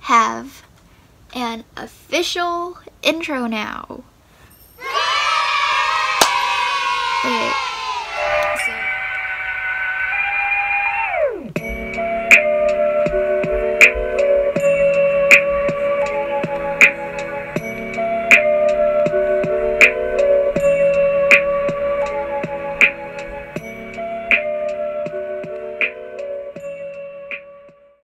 Have an official intro now. Okay,